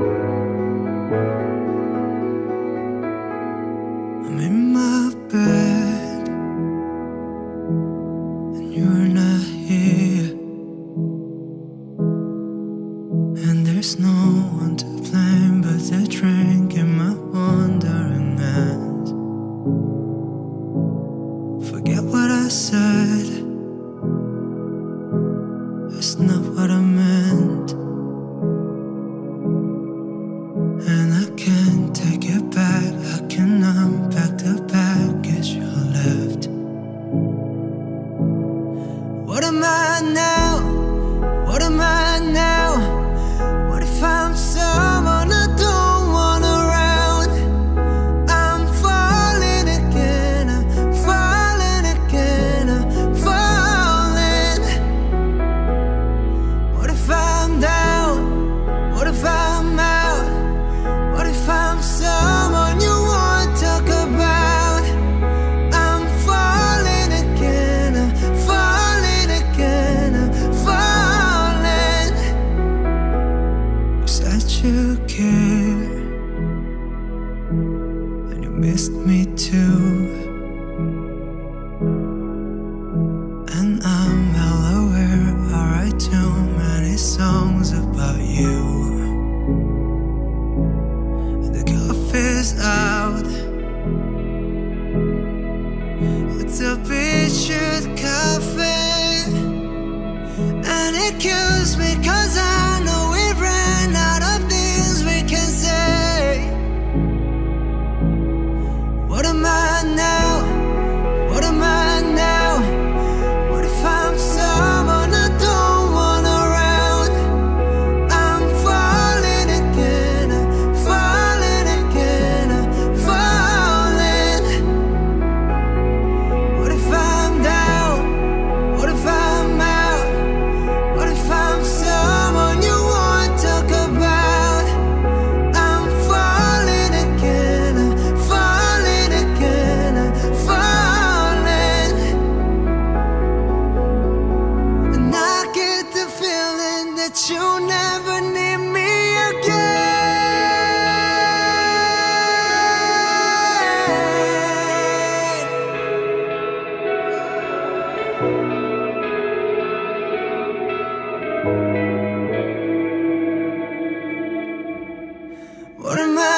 I'm in my bed and you're not here. And there's no one to blame but the drink in my wandering eyes. Forget what I said. and you missed me too. And I'm well aware I write too many songs about you. The coffee's out. It's a beach cafe, and it kills me. you never need me again. What am I